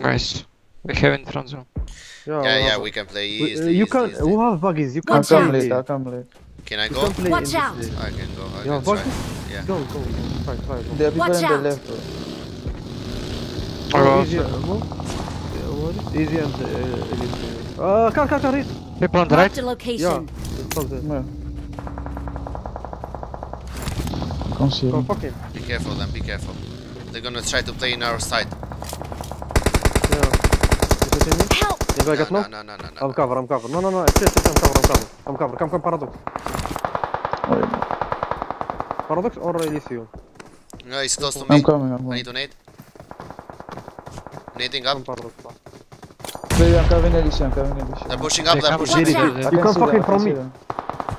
Nice. We have in front zone. Yeah, Yeah, we yeah, we can play we- easy. uh, you can. easy. Who have buggies? You can I'll come out. late, I'll come late. Can I go? can play Watch in I out. uh, can go. I You can buggies? try. Yeah. Go, go, go. Try, try. Go. There are people Watch on the left, bro. Go Oh, easy, uh. Yeah, what is- Easy and uh, elite. Uh, car, car, car, hit. People on the right. Marked a Yeah. location. Stop there. Yeah. Can't see Go, fuck him. Be careful then, be careful. They're gonna try to play in our side. Yeah. You see me? Help! If I No, get no, knocked, no, no, no, no. I'm cover, I'm cover. No, no, no. Stay, stay, I'm cover, I'm cover. I'm cover. Come, come, Paradox. Oh, yeah. Paradox or Elysium? No, he's close to me. I'm coming, I'm I coming. need to nade. Nading Come, up. Paradox. Wait, I'm coming Alicia, I'm coming Alicia. They're pushing up, They they're come pushing. Watch really out. good. I You can can see fucking them, I from can me. see them.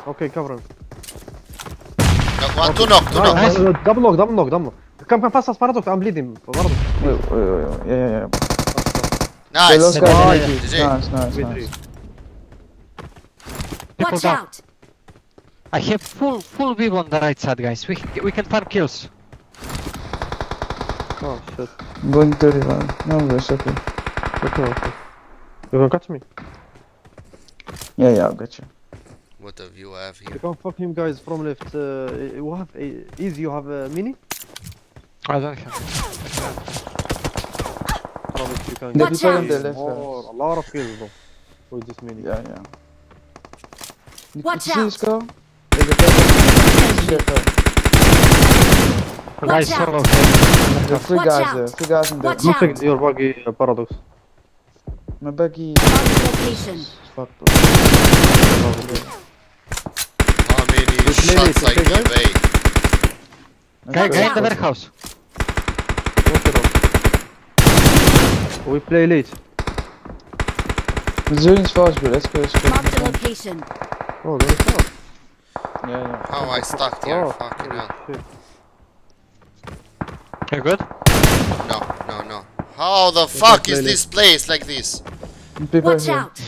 Okay, cover him. Got one, two knock, two knock. Nice. Uh, double knock, double knock, double knock. Come, come, pass us, Paradox. I'm bleeding. Paradox. Wait, wait, wait, wait. Yeah, yeah, yeah. They Nice. lost guys. yeah, Nice, yeah. nice, nice, nice. three. People Watch down. out! I have full full view on the right side, guys. We we can farm kills. Oh, shit. I'm going 31. No, it's okay. Okay, okay. You gonna catch me? Yeah, yeah, I'll get you. What a view I have You here. can fuck him, guys, from left. Uh, you have a, easy. You have a mini. I don't have. Probably you can The Watch people on out. the left. more, a lot of kills, bro. With this mini. Yeah, yeah. You- Watch you see out. this car? There's a car. Shit, car. Guys, out. solo. There are three Watch guys out. there. Three guys in there. Watch Look out. at your buggy, uh, Paradox. My baggy Marked location. is fucked, bro. How many play shots it, I okay, give, guys? eh? Guy, guy in the out. warehouse. We play late. The zone's fast, bro. Let's go. Let's go. Marked a location. Oh, there is not. Yeah, yeah. How I stuck here, Oh, fucking hell. shit. You good? No, no, no. How the fuck is play this place like this? People Watch here. out!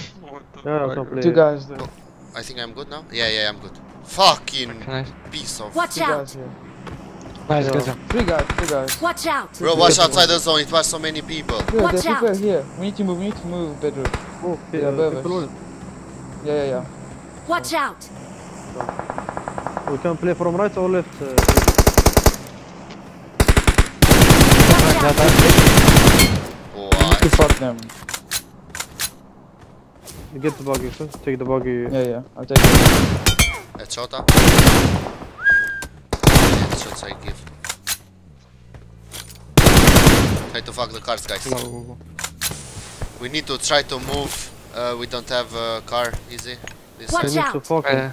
Yeah, I can play. Two guys there. I think I'm good now? Yeah, yeah, I'm good. Fucking piece of... Watch Two out! Guys here. Nice, Yeah. good job. Three guys. Three guys. Watch out! Bro, watch outside the zone, it was so many people. Here, Watch there are people out. here. We need to move. We need to move, Pedro. Oh, Yeah, yeah, above us. Yeah, yeah, yeah. Watch out! will- We can play from right or left. Uh, Watch out! We need What? to fuck them. get the buggy, sir. Take the buggy. Yeah, yeah. I'll take it. Headshot up. Headshots I give. Try to fuck the cars, guys. Go, go, go. We need to try to move. Uh, we don't have a car, easy. This Watch We side. need to fuck. Uh,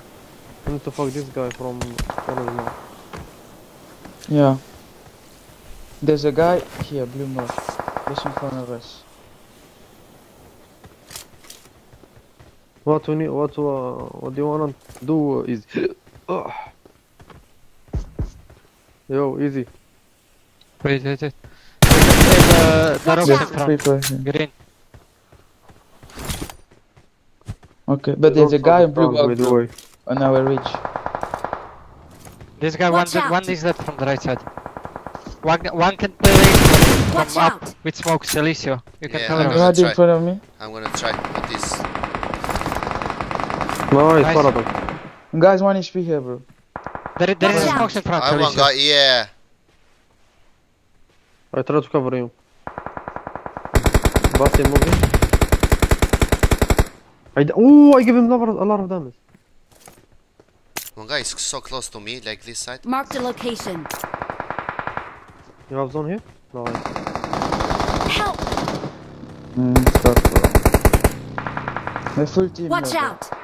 We need to fuck this guy from corner. Yeah. There's a guy here, blue mark. Just in front of us. What we need? What? Uh, what do you wanna do? Is. Ugh. Yo, easy. wait, wait, wait. The, the rocks in front. People. Green. Okay, but there's a guy in blue By mark the bro, way. on our reach. This guy, one, Watch dead- out. one is dead from the right side. One, one can play from Watch up out. with smoke, Celicio. You can Yeah, cover I'm gonna Right in try. front of me. I'm gonna try with this. Nice, Nice. Paradox. Guys, one HP here, bro. There, there is a out. in front, I want Celicio. guy, yeah. I try to cover you. Basti moving. I d- Ooh, I give him a lot, a lot of damage. One guy is so close to me, like this side. Mark the location. You have zone here? No. I- Help! Mm, fuck, bro. My full team Watch out! We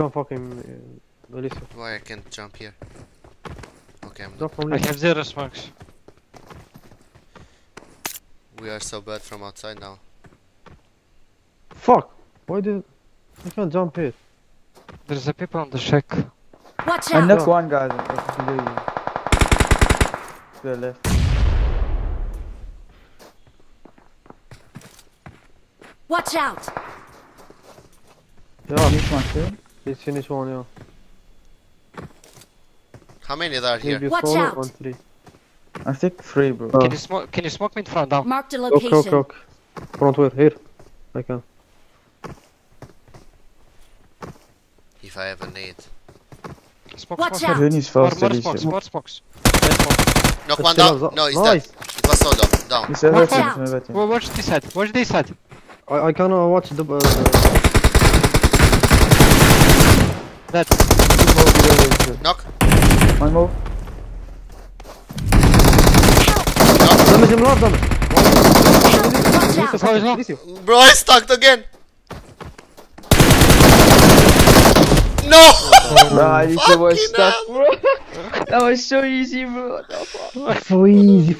can fuck him. Uh, Melissa. Why I can't jump here? Okay, I'm Drop from I have zero smokes. We are so bad from outside now. Fuck! Why did I can't jump here? There's a people on the shack. Watch I out! knocked one guy below you. To the left. Watch out! Yeah, Finish one too. He's finished one, yeah. How many are here? Maybe Watch four out. or three. I think three, bro. Can you smoke? Can you smoke me in front down? Marked a Rock, rock, location. rock. Front where? Here. I can. If I have a nade. Smoke, Watch smoke. out. Run is More, fast, more Alicia. smokes. More smokes. Smoke. Knock one down. No, he's nice. dead. It was solo. Down. He's everything, out. he's. Well, watch this side. Watch this side. I, I can uh, watch the. Uh, That. Knock. One more. damage him, love damage. Watch out. Listen, How is listen. Bro, I stuck again. No! Nah, Alicia was Fucking stuck, bro. that was so easy, bro. What? So easy.